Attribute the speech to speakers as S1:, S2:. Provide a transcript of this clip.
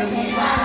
S1: Amen.